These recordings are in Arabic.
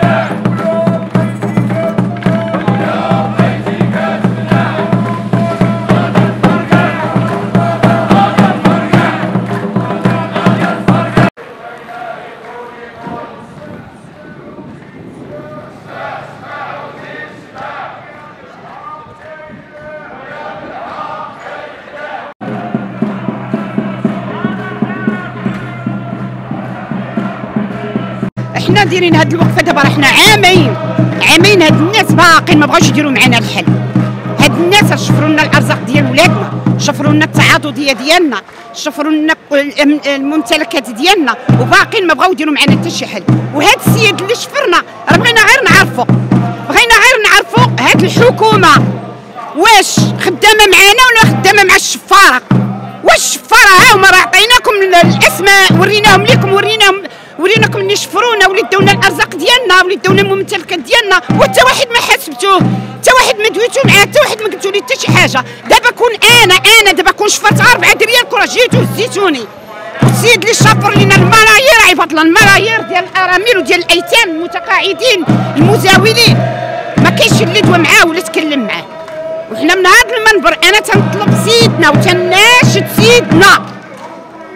Yeah. حنا دايرين هاد الوقفه دابا راه حنا عامين عامين هاد الناس باقيين ما بغاوش يديروا معنا الحل. هاد الناس شفروا لنا الأرزاق ديال ولادنا شفروا لنا التعاضديه ديالنا شفروا لنا الممتلكات ديالنا وباقيين ما بغاو يديروا معنا حتى شي حل. وهاد السيد اللي شفرنا راه بغينا غير نعرفوا بغينا غير نعرفوا هاد الحكومة. واش خدامة معانا ولا خدامة مع الشفارة؟ واش الشفارة؟ ها هما راه عطيناكم الأسماء وريناهم لكم وريناهم وريناكم اللي شفرونا ولي داونا الأرزاق ديالنا ولي داونا الممتلكات ديالنا وحتى واحد ما حاسبتوه حتى واحد ما دويتو معاه حتى واحد ما قلتو لي حتى شي حاجة. دابا كون أنا أنا دابا كون شفرت 4 دريال كره جيتو هزيتوني السيد اللي شافر لنا الملايير الله الملايير ديال الارامل وديال الأيتام المتقاعدين المزاولين. ما كاينش اللي دوا معاه ولا تكلم معاه. وحنا من هذا المنبر أنا تنطلب سيدنا وتناشد سيدنا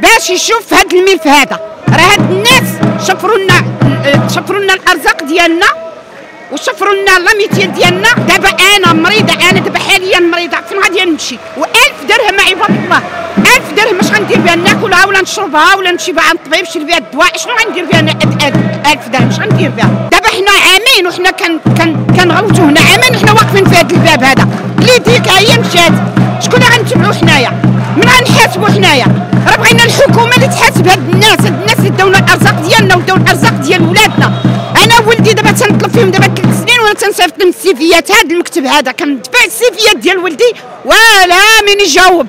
باش يشوف هذا الملف هذا. راه هاد الناس شفروا لنا شفروا لنا الأرزاق ديالنا وشفروا لنا لاميتيال ديالنا. دابا أنا مريضة أنا دابا حاليا مريضة فين غادي نمشي. و1000 درهم عباد الله. 1000 درهم اش غندير بها؟ ناكلها ولا نشربها ولا نمشي بها؟ عند الطبيب نشري بها الدواء. شنو غندير بها أنا؟ 1000 درهم. اش غندير بها؟ دابا حنا عامين وحنا كان كنغوتوا هنا. عامين وحنا واقفين في هذا الباب هذا. اللي ديك هي مشات. شكون غنتبعوا حنايا؟ من غنحاسبوا حنايا؟ راه بغينا الحكومة اللي تحاسب وداو الارزاق ديال ولادنا. أنا ولدي دابا تنطلب فيهم دابا ثلاث سنين وأنا تنصيفط لهم السيفيات. هاد المكتب هذا كندفع السيفيات ديال ولدي ولا من يجاوب.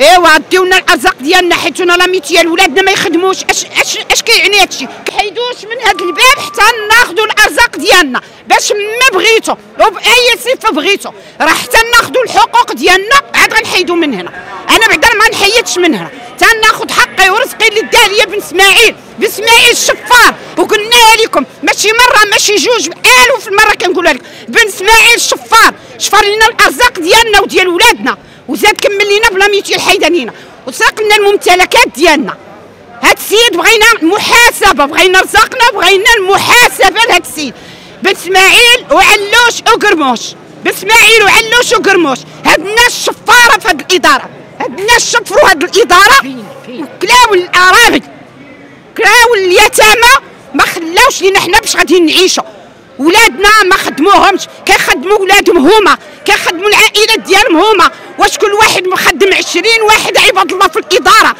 ايوا ديونا الارزاق ديالنا حيت أنا la mutuelle ولادنا ما يخدموش. اش اش اش كيعني هادشي؟ كحيدوش من هاد الباب حتى ناخذوا الارزاق ديالنا. باش ما بغيتو وبأي صفة بغيتو راه حتى ناخذوا الحقوق ديالنا. عاد غنحيدوا من هنا. أنا بعدا ما نحيدش من هنا. تناخذ حقي ورزقي اللي دار لي بن اسماعيل. بن اسماعيل الشفار وقلناها لكم ماشي مرة ماشي جوج الوف المره كنقولها لك. بن إسماعيل الشفار شفر لنا الأرزاق ديالنا وديال ولادنا. وزاد كمل لينا بلا ميتي الحيدانينا وساق لنا الممتلكات ديالنا. هاد السيد بغينا محاسبه بغينا رزقنا بغينا المحاسبة لهاد السيد. بن إسماعيل وعلوش وقرموش. بن إسماعيل وعلوش وقرموش. هاد الناس شفارة في هاد الإدارة. هاد الناس شطفوا هاد الإدارة. كلاو الارامل كلاو اليتامى ما خلاوش لينا حنا باش غادي نعيشوا ولادنا ما خدموهمش. كيخدموا ولادهم هما. كيخدموا العائلات ديالهم هما. واش كل واحد مخدم 20 واحد عباد الله في الإدارة؟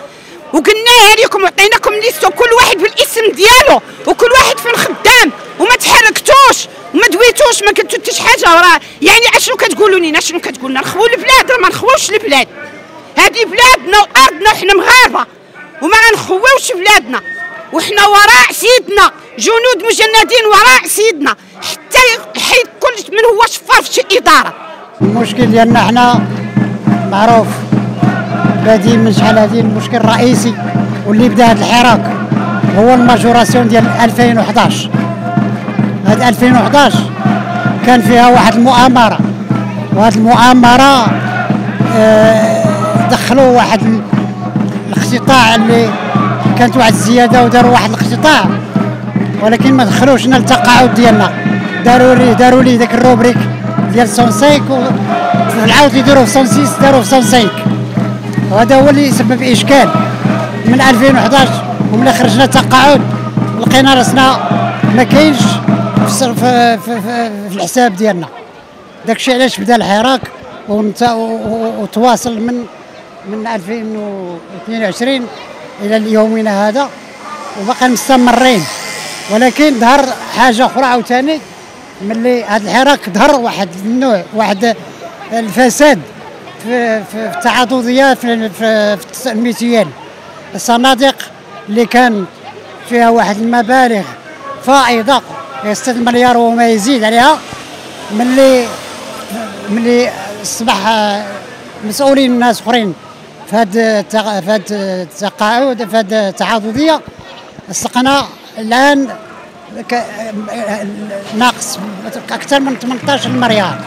وقلناها لكم وعطيناكم ليستو كل واحد بالاسم ديالو. وكل واحد فين خدام وما تحركتوش. وما دويتوش. ما قلتو حتى شي حاجة وراه يعني أشنو كتقولوا لينا شنو كتقول لنا نخووا البلاد ما نخووش البلاد. هذه بلادنا وأرضنا وحنا مغاربة. وما غنخويوش بلادنا. وحنا وراء سيدنا. جنود مجندين وراء سيدنا. حتى يحيد كل من هو شفار في شي إدارة؟ المشكل ديالنا حنا معروف. بادي من شحال هذه المشكل الرئيسي. واللي بدا هذا الحراك هو ال majoration ديال 2011 هاد 2011 كان فيها واحد المؤامرة. وهذه المؤامرة آه دخلوا واحد الاقتطاع اللي كانت واحد الزيادة وداروا واحد الاقتطاع ولكن ما دخلوش لنا التقاعد ديالنا. داروا لي داروا لي ذاك ال rubrique ديال 105 وفي العاود يديروا في 106 داروا في 105 وهذا هو اللي سبب إشكال. من 2011 وملي خرجنا التقاعد لقينا راسنا ما كاينش في, في, في, في الحساب ديالنا. داكشي علاش بدا الحراك وتواصل من من 2022 إلى اليومنا هذا. وبقى مستمرين. ولكن ظهر حاجة أخرى عاوتاني ملي هذا الحراك ظهر واحد النوع واحد الفساد في, في التعاضدية في, في, في الصناديق اللي كان فيها واحد المبالغ فائضة 6 مليار وما يزيد عليها ملي ملي أصبح مسؤولين ناس أخرين في هذا هذا التقاعد في هذه التعاضدية سقنا الآن ناقص أكثر من 18 مليار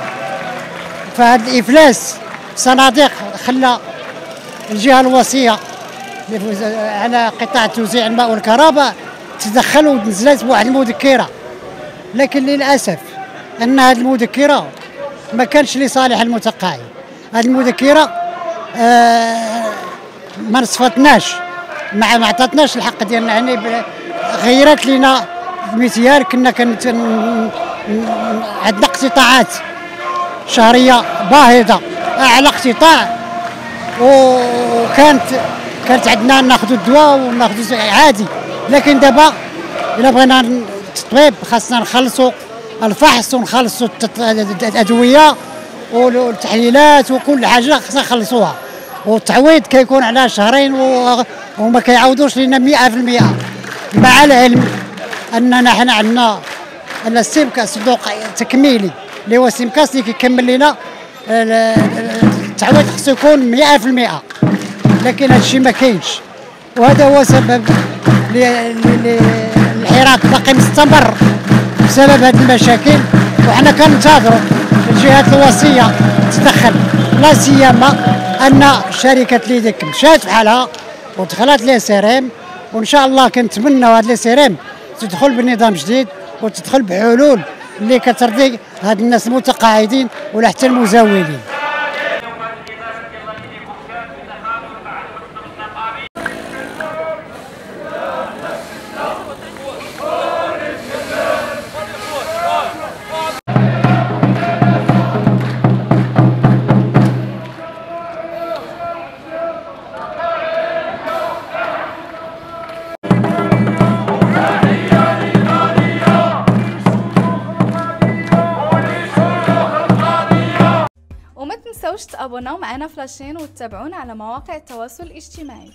فهذا الإفلاس صناديق خلى الجهة الوصية على قطاع توزيع الماء والكهرباء تدخلوا ونزلت بواحد المذكرة. لكن للأسف أن هذه المذكرة ما كانش لصالح المتقاعد. هذه المذكرة آه ما نصفتناش ما عطاتناش الحق ديالنا. يعني غيرت لنا المثيال كنا ن- عندنا اقتطاعات شهرية باهظة أعلى اقتطاع. وكانت كانت عندنا ناخذ الدواء وناخذ عادي. لكن دابا إلا بغينا التطبيب خاصنا نخلصوا الفحص ونخلصوا الأدوية والتحليلات وكل حاجة خاصنا نخلصوها. والتعويض كيكون على شهرين وما كيعوضوش لنا 100% مع العلم أننا حنا عندنا أن السمك صندوق تكميلي اللي هو سمكاس اللي كيكمل لنا ال- ال- التعويض خصو يكون 100% لكن هذا الشيء ما كاينش. وهذا هو سبب الحراك باقي مستمر بسبب هذه المشاكل. وحنا كننتظروا الجهات الوصية تدخل لا سيما أن شركة Lydec مشات بحالها ودخلت les SRM وإن شاء الله كنتمنوا هاد les SRM تدخل بنظام جديد وتدخل بحلول اللي كترضي هاد الناس المتقاعدين ولا حتى المزاولين. تنسوش تابوناو معنا فلاشين وتتابعونا على مواقع التواصل الاجتماعي.